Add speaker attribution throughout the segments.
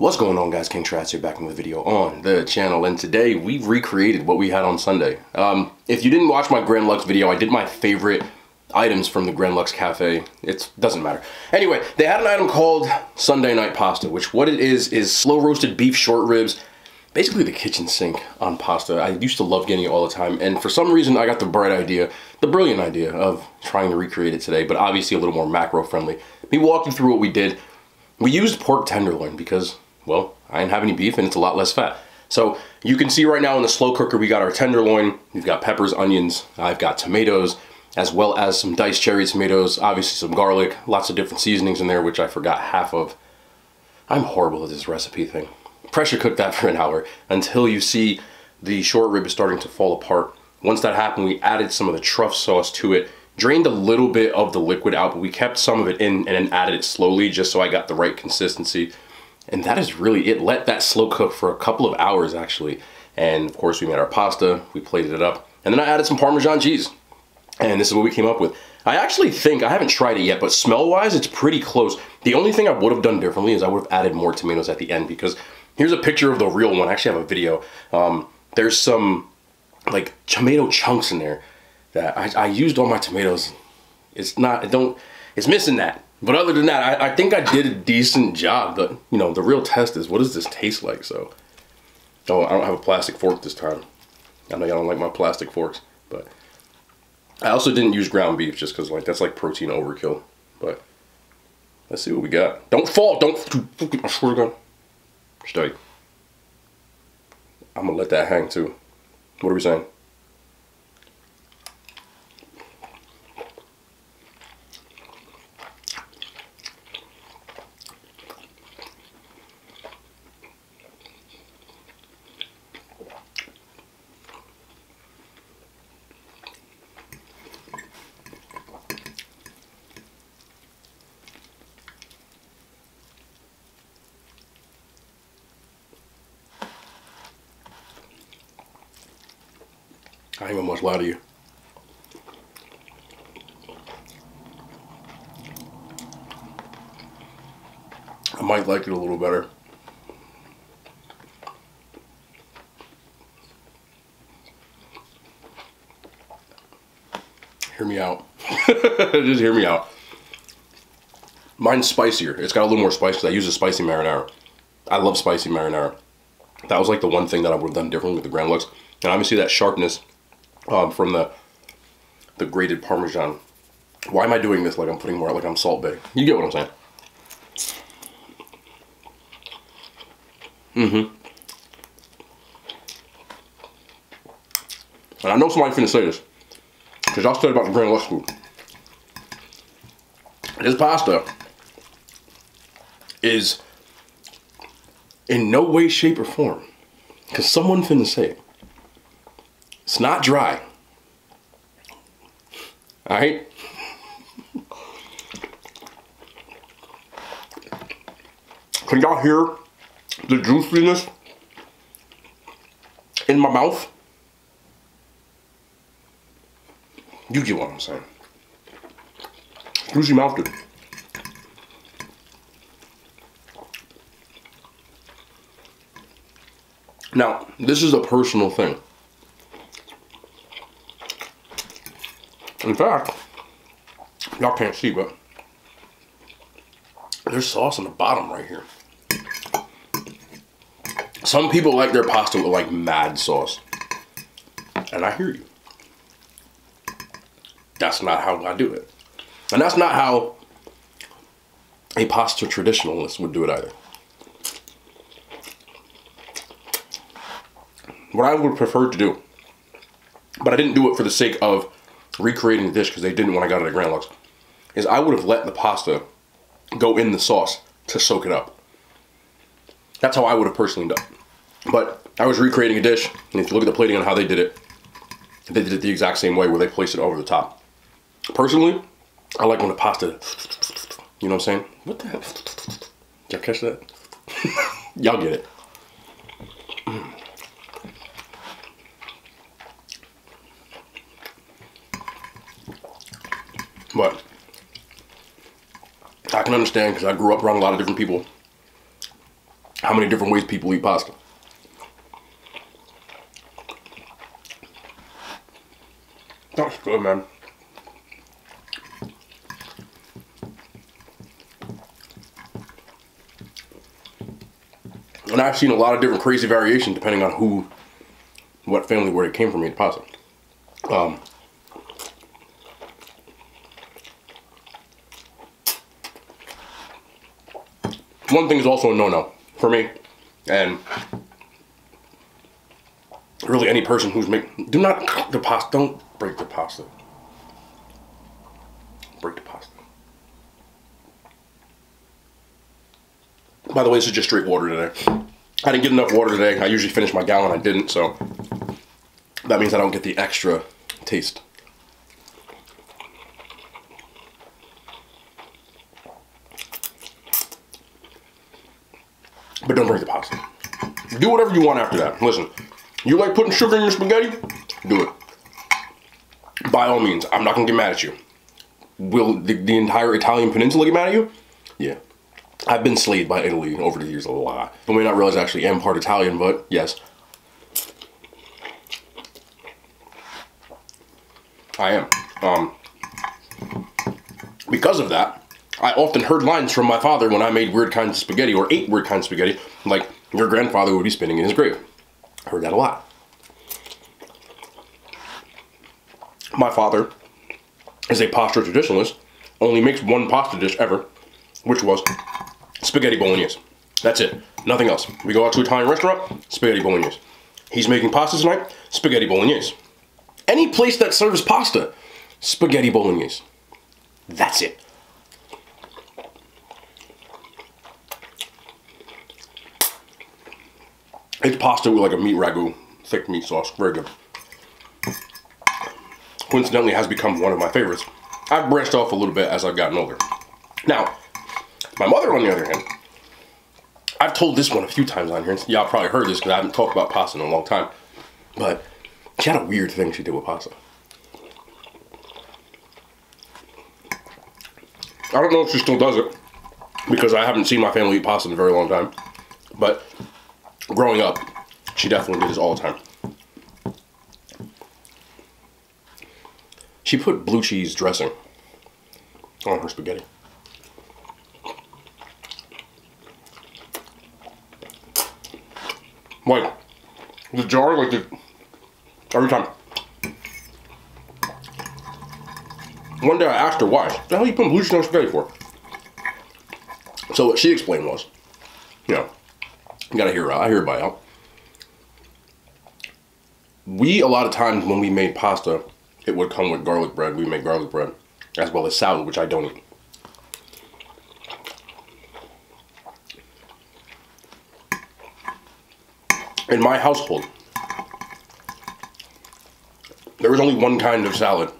Speaker 1: What's going on guys, King Schratz here back with a video on the channel and today we've recreated what we had on Sunday. Um, if you didn't watch my Grand Lux video, I did my favorite items from the Grand Lux Cafe. It doesn't matter. Anyway, they had an item called Sunday Night Pasta, which what it is is slow roasted beef short ribs, basically the kitchen sink on pasta. I used to love getting it all the time and for some reason I got the bright idea, the brilliant idea of trying to recreate it today, but obviously a little more macro friendly. Me walk you through what we did. We used pork tenderloin because well, I didn't have any beef and it's a lot less fat. So you can see right now in the slow cooker, we got our tenderloin, we've got peppers, onions, I've got tomatoes, as well as some diced cherry tomatoes, obviously some garlic, lots of different seasonings in there, which I forgot half of. I'm horrible at this recipe thing. Pressure cook that for an hour until you see the short rib is starting to fall apart. Once that happened, we added some of the truff sauce to it, drained a little bit of the liquid out, but we kept some of it in and then added it slowly just so I got the right consistency. And that is really it. Let that slow cook for a couple of hours actually. And of course we made our pasta, we plated it up. And then I added some Parmesan cheese. And this is what we came up with. I actually think, I haven't tried it yet, but smell-wise, it's pretty close. The only thing I would have done differently is I would have added more tomatoes at the end because here's a picture of the real one. I actually have a video. Um, there's some like tomato chunks in there that I, I used all my tomatoes. It's not, I don't, it's missing that. But other than that, I, I, think I did a decent job. But you know, the real test is what does this taste like? So, oh, I don't have a plastic fork this time. I know y'all don't like my plastic forks, but I also didn't use ground beef just because like that's like protein overkill. But let's see what we got. Don't fall! Don't! I swear to God. Stay. I'm gonna let that hang too. What are we saying? Gonna much lie to you. I might like it a little better. Hear me out. Just hear me out. Mine's spicier. It's got a little more spice because I use a spicy marinara. I love spicy marinara. That was like the one thing that I would have done differently with the Grand Lux. And obviously that sharpness um, from the the grated Parmesan. Why am I doing this like I'm putting more like I'm Salt Bae? You get what I'm saying. Mm-hmm. And I know somebody's finna say this. Because y'all said about the Grand Lux food. This pasta is in no way, shape, or form. Because someone finna say it. It's not dry. All right? Can y'all hear the juiciness in my mouth? You get what I'm saying. Juicy mouth, dude. Now, this is a personal thing. In fact, y'all can't see, but there's sauce on the bottom right here. Some people like their pasta with like mad sauce. And I hear you. That's not how I do it. And that's not how a pasta traditionalist would do it either. What I would prefer to do, but I didn't do it for the sake of recreating the dish because they didn't when I got it at Grand Lux, is I would have let the pasta go in the sauce to soak it up. That's how I would have personally done. But I was recreating a dish, and if you look at the plating on how they did it, they did it the exact same way where they placed it over the top. Personally, I like when the pasta, you know what I'm saying? What the hell? Y'all catch that? Y'all get it. But I can understand because I grew up around a lot of different people how many different ways people eat pasta. That's good, man. And I've seen a lot of different crazy variation depending on who, what family, where it came from, eat pasta. Um, one thing is also a no-no for me, and really any person who's making, do not the pasta, don't break the pasta. Break the pasta. By the way, this is just straight water today. I didn't get enough water today. I usually finish my gallon, I didn't, so that means I don't get the extra taste. Don't break the pasta. Do whatever you want after that. Listen, you like putting sugar in your spaghetti? Do it. By all means, I'm not gonna get mad at you. Will the, the entire Italian peninsula get mad at you? Yeah. I've been slayed by Italy over the years a lot. You may not realize I actually am part Italian, but yes. I am. Um, because of that, I often heard lines from my father when I made weird kinds of spaghetti or ate weird kinds of spaghetti, like, your grandfather would be spinning in his grave. I heard that a lot. My father is a pasta traditionalist, only makes one pasta dish ever, which was spaghetti bolognese. That's it. Nothing else. We go out to an Italian restaurant, spaghetti bolognese. He's making pasta tonight, spaghetti bolognese. Any place that serves pasta, spaghetti bolognese. That's it. It's pasta with like a meat ragu, thick meat sauce, very good. Coincidentally, has become one of my favorites. I've branched off a little bit as I've gotten older. Now, my mother, on the other hand, I've told this one a few times on here. Y'all probably heard this because I haven't talked about pasta in a long time. But she had a weird thing she did with pasta. I don't know if she still does it because I haven't seen my family eat pasta in a very long time. But growing up, she definitely did this all the time. She put blue cheese dressing on her spaghetti. Like, the jar, like every time. One day I asked her why. The hell you putting blue cheese on spaghetti for? So what she explained was, you know, gotta hear I hear everybody out. We a lot of times when we made pasta, it would come with garlic bread. We make garlic bread as well as salad, which I don't eat. In my household, there was only one kind of salad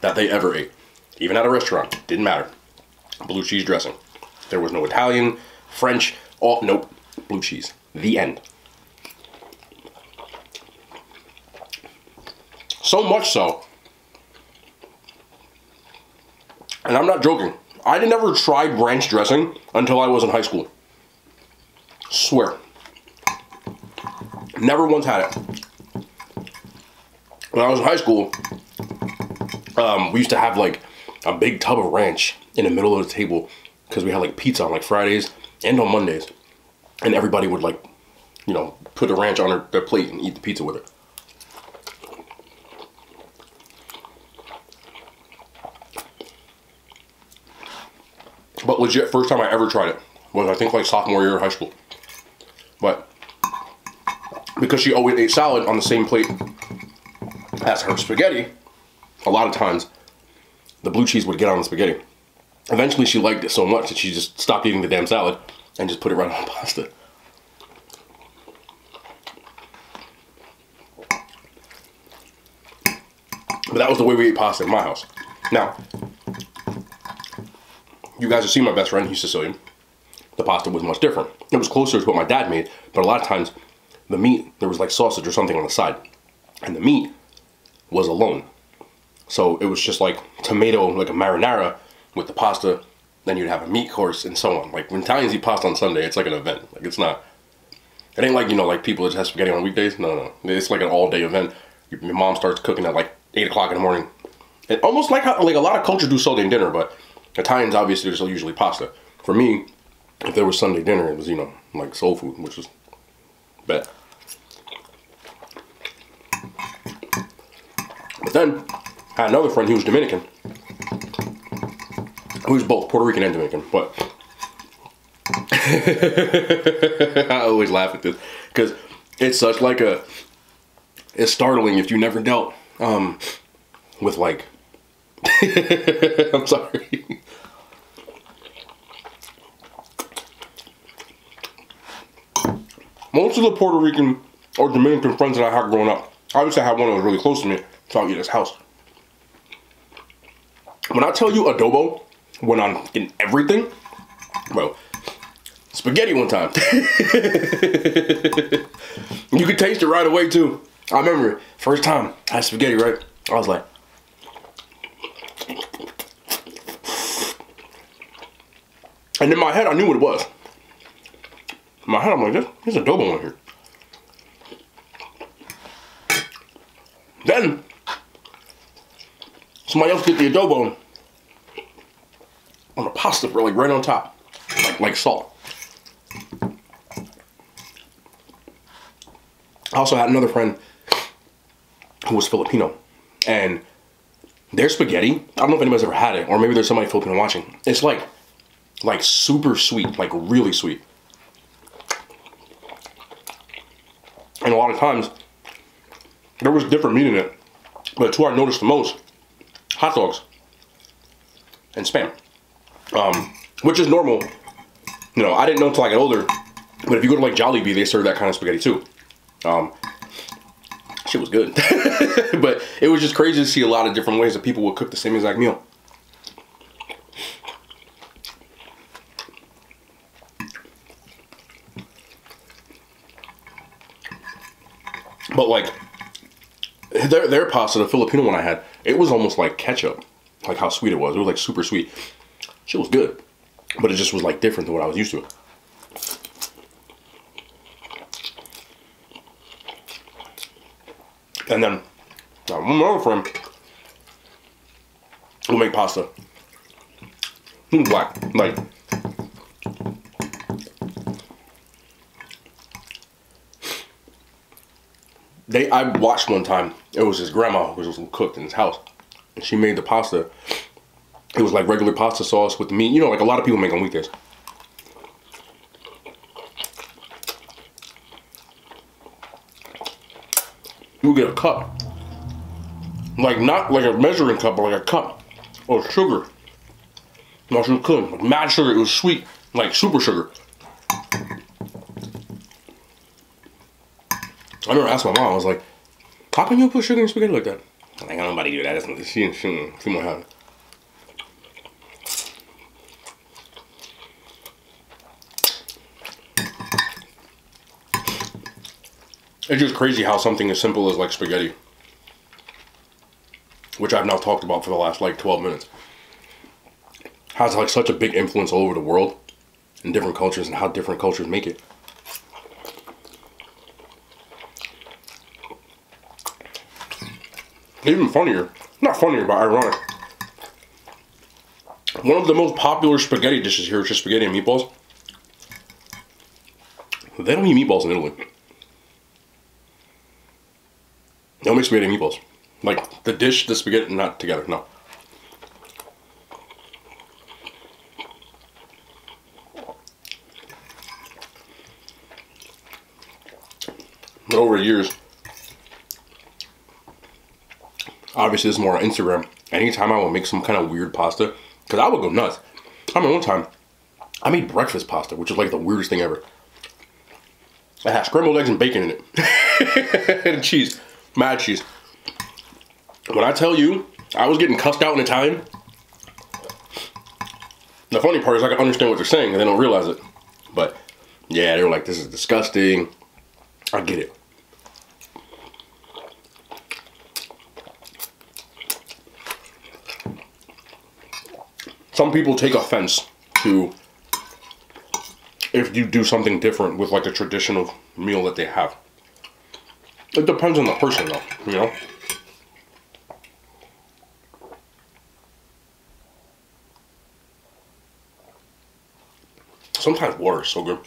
Speaker 1: that they ever ate. Even at a restaurant, didn't matter. Blue cheese dressing. There was no Italian, French, all, nope, blue cheese. The end. So much so, and I'm not joking, I never tried ranch dressing until I was in high school. Swear. Never once had it. When I was in high school, um, we used to have like a big tub of ranch in the middle of the table because we had like pizza on like Fridays and on Mondays. And everybody would like, you know, put a ranch on their, their plate and eat the pizza with it. But legit, first time I ever tried it was I think like sophomore year of high school. But because she always ate salad on the same plate as her spaghetti, a lot of times the blue cheese would get on the spaghetti. Eventually she liked it so much that she just stopped eating the damn salad and just put it right on the pasta. But that was the way we ate pasta in my house. Now, you guys have seen my best friend, he's Sicilian. The pasta was much different. It was closer to what my dad made, but a lot of times the meat, there was like sausage or something on the side. And the meat was alone. So it was just like tomato, like a marinara with the pasta. Then you'd have a meat course and so on. Like when Italians eat pasta on Sunday, it's like an event. Like it's not, It ain't like you know, like people that have spaghetti on weekdays. No, no, it's like an all day event. Your mom starts cooking at like eight o'clock in the morning. And almost like how like a lot of cultures do Sunday dinner, but Italians obviously there's usually pasta. For me, if there was Sunday dinner, it was you know like soul food, which was bad. But then I had another friend who was Dominican, who was both Puerto Rican and Dominican, but I always laugh at this because it's such like a it's startling if you never dealt um, with like I'm sorry. Most of the Puerto Rican or Dominican friends that I had growing up, obviously I had one that was really close to me, so I'll get his house. When I tell you adobo went on in everything, bro, spaghetti one time. you could taste it right away too. I remember first time I had spaghetti, right? I was like, and in my head I knew what it was. In my head I'm like, there's, there's adobo in here. Then somebody else get the adobo on the pasta, bro, like right on top, like like salt. I also had another friend who was Filipino, and their spaghetti. I don't know if anybody's ever had it, or maybe there's somebody Filipino watching. It's like, like super sweet, like really sweet. And a lot of times, there was different meat in it, but the two I noticed the most, hot dogs and spam, um, which is normal. You know, I didn't know until I got older, but if you go to like Jollibee, they serve that kind of spaghetti too. Um, shit was good. but it was just crazy to see a lot of different ways that people would cook the same exact meal. But like their their pasta, the Filipino one I had, it was almost like ketchup. Like how sweet it was. It was like super sweet. Shit was good. But it just was like different than what I was used to. And then one other friend who make pasta. He's black. Like they I watched one time. It was his grandma who was cooked in his house. And she made the pasta. It was like regular pasta sauce with meat. You know, like a lot of people make on weekdays. You get a cup. Like not like a measuring cup, but like a cup of sugar. Was cooking. Like mad sugar. It was sweet. Like super sugar. I remember asking my mom, I was like, how can you put sugar in spaghetti like that? I'm like, nobody do that. That's not she, she, she might have. It's just crazy how something as simple as like spaghetti, which I've now talked about for the last like 12 minutes, has like such a big influence all over the world in different cultures and how different cultures make it. Even funnier, not funnier, but ironic. One of the most popular spaghetti dishes here is just spaghetti and meatballs. They don't eat meatballs in Italy. They don't make spaghetti meatballs. Like, the dish, the spaghetti, not together, no. But over years, obviously this is more on Instagram. Anytime I will make some kind of weird pasta, because I would go nuts. I remember one time, I made breakfast pasta, which is like the weirdest thing ever. I had scrambled eggs and bacon in it. and cheese. Mad cheese. When I tell you, I was getting cussed out in Italian. The funny part is I can understand what they're saying and they don't realize it. But yeah, they were like, this is disgusting. I get it. Some people take offense to if you do something different with like a traditional meal that they have. It depends on the person though, you know? Sometimes water is so good.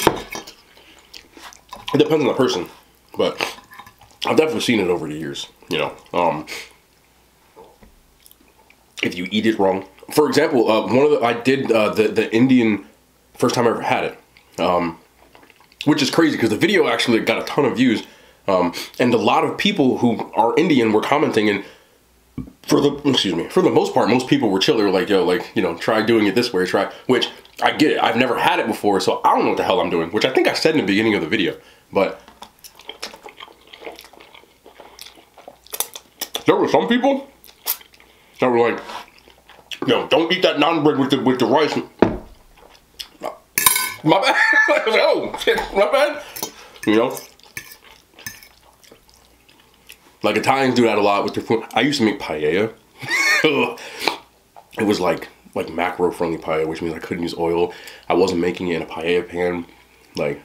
Speaker 1: It depends on the person, but I've definitely seen it over the years, you know. Um, if you eat it wrong. For example, uh, one of the I did uh, the the Indian first time I ever had it, um, which is crazy because the video actually got a ton of views, um, and a lot of people who are Indian were commenting and. For the excuse me, for the most part, most people were chill. They were like, "Yo, like you know, try doing it this way. Try." Which I get it. I've never had it before, so I don't know what the hell I'm doing. Which I think I said in the beginning of the video, but there were some people that were like, "Yo, don't eat that naan bread with the with the rice." My bad. oh, my bad. You know. Like Italians do that a lot with their food. I used to make paella. it was like like macro friendly paella, which means I couldn't use oil. I wasn't making it in a paella pan. Like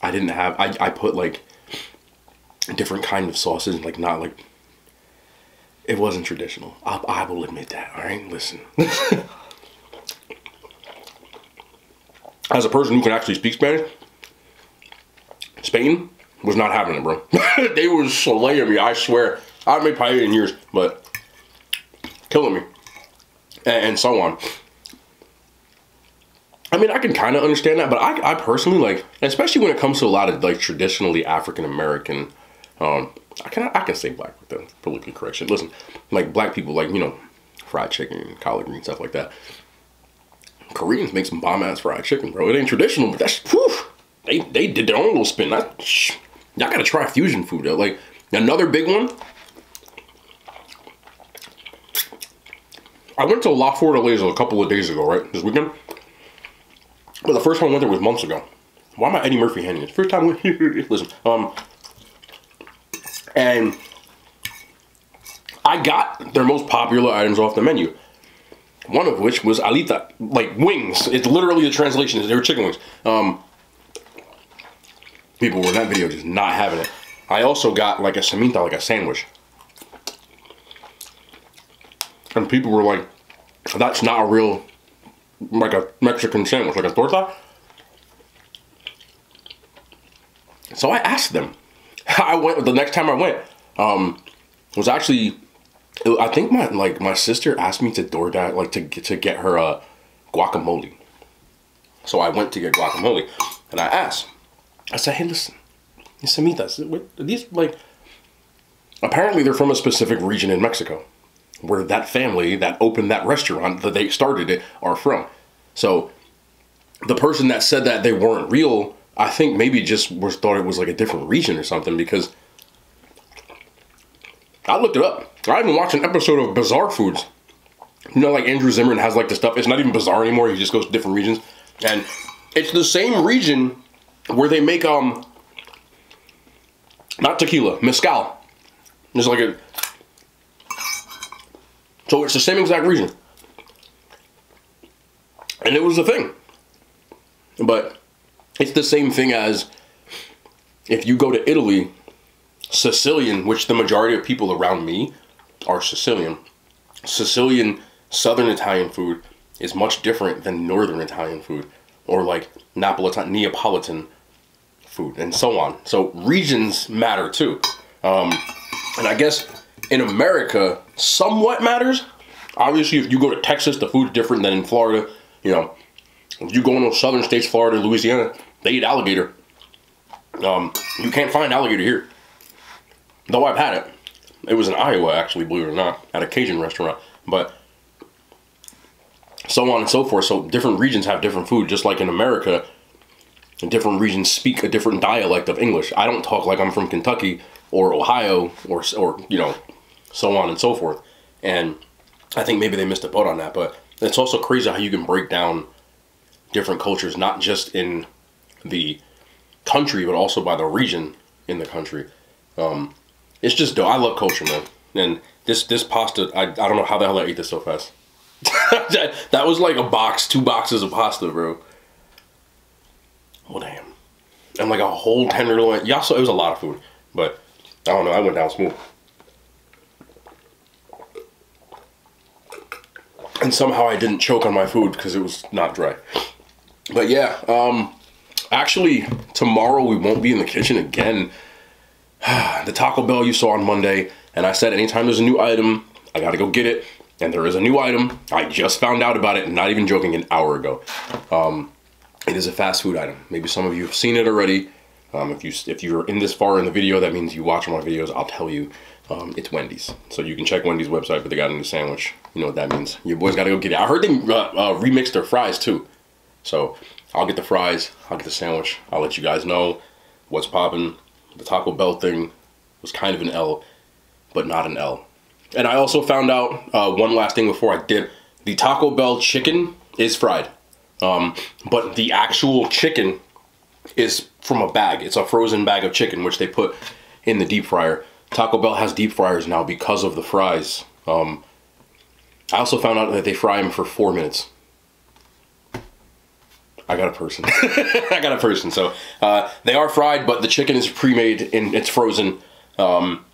Speaker 1: I didn't have I, I put like different kind of sauces, like not like it wasn't traditional. I, I will admit that. All right, listen. As a person who can actually speak Spanish, Spain was not it, bro. they was slaying me. I swear. I haven't made paella in years, but killing me, and, and so on. I mean, I can kind of understand that, but I, I personally like, especially when it comes to a lot of like traditionally African American. Um, I can I can say black with the politically correction. Listen, like black people, like you know, fried chicken, collard greens, stuff like that. Koreans make some bomb ass fried chicken, bro. It ain't traditional, but that's whew, they they did their own little spin. I, y'all gotta try fusion food though. Like another big one. I went to La Fortaleza a couple of days ago, right? This weekend. But the first time I went there was months ago. Why am I Eddie Murphy handing this? First time here. Listen, um, and I got their most popular items off the menu. One of which was alita, like wings. It's literally the translation. They were chicken wings. Um, people were in that video just not having it. I also got like a cemita, like a sandwich. And people were like, that's not a real, like a Mexican sandwich, like a torta. So I asked them. I went, the next time I went, um, was actually, I think my, like, my sister asked me to DoorDash, like, to, to get her, uh, guacamole. So I went to get guacamole, and I asked, I said, hey, listen, cemitas, these, like, apparently they're from a specific region in Mexico where that family that opened that restaurant that they started it are from. So the person that said that they weren't real, I think maybe just was thought it was like a different region or something because I looked it up. I even watched an episode of Bizarre Foods. You know, like Andrew Zimmern has like the stuff. It's not even bizarre anymore. He just goes to different regions, and it's the same region where they make um not tequila, mezcal. It's like a so it's the same exact reason. And it was the thing. But it's the same thing as if you go to Italy, Sicilian, which the majority of people around me are Sicilian. Sicilian southern Italian food is much different than northern Italian food or like Napolitan Neapolitan food and so on. So regions matter too. Um, and I guess in America, somewhat matters. Obviously, if you go to Texas, the food's different than in Florida. You know, if you go in those southern states, Florida, Louisiana, they eat alligator. Um, you can't find alligator here. Though I've had it. It was in Iowa, actually, believe it or not, at a Cajun restaurant. But so on and so forth. So different regions have different food, just like in America, different regions speak a different dialect of English. I don't talk like I'm from Kentucky or Ohio or or you know so on and so forth. And I think maybe they missed a boat on that, but it's also crazy how you can break down different cultures, not just in the country, but also by the region in the country. Um, it's just dope. I love culture, man. And this this pasta, I, I don't know how the hell I ate this so fast. that was like a box, two boxes of pasta, bro. Well, damn. And like a whole tenderloin. Y'all so it was a lot of food. But I don't know. I went down smooth. And somehow I didn't choke on my food because it was not dry. But yeah, um, actually, tomorrow we won't be in the kitchen again. the Taco Bell you saw on Monday, and I said anytime there's a new item, I gotta go get it. And there is a new item. I just found out about it, not even joking, an hour ago. Um, it is a fast food item. Maybe some of you have seen it already. Um, if you if you're in this far in the video, that means you watch my videos. I'll tell you, um, it's Wendy's. So you can check Wendy's website, but they got a new sandwich. You know what that means. Your boys got to go get it. I heard they uh, uh, remixed their fries too. So I'll get the fries. I'll get the sandwich. I'll let you guys know what's popping. The Taco Bell thing was kind of an L, but not an L. And I also found out uh, one last thing before I did. The Taco Bell chicken is fried. Um, but the actual chicken is from a bag. It's a frozen bag of chicken, which they put in the deep fryer. Taco Bell has deep fryers now because of the fries. Um, I also found out that they fry them for four minutes. I got a person. I got a person. So uh, they are fried, but the chicken is pre-made and it's frozen. Um,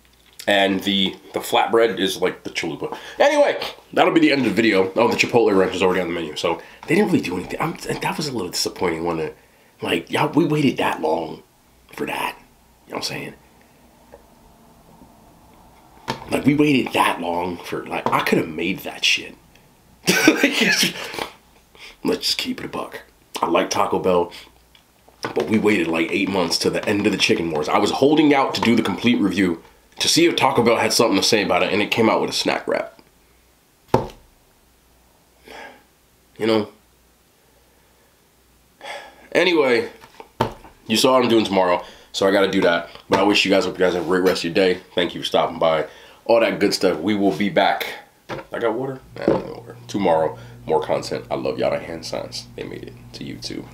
Speaker 1: and the the flatbread is like the chalupa. Anyway, that'll be the end of the video. Oh, the Chipotle ranch is already on the menu, so they didn't really do anything. I'm, that was a little disappointing, wasn't it? Like, yeah, we waited that long for that. You know what I'm saying? Like, we waited that long for, like, I could have made that shit. Let's just keep it a buck. I like Taco Bell, but we waited like eight months to the end of the Chicken Wars. I was holding out to do the complete review to see if Taco Bell had something to say about it, and it came out with a snack wrap. You know? Anyway, you saw what I'm doing tomorrow, so I gotta do that. But I wish you guys, hope you guys have a great rest of your day. Thank you for stopping by. All that good stuff. We will be back. I got water? Nah, water. Tomorrow, more content. I love y'all hand signs. They made it to YouTube.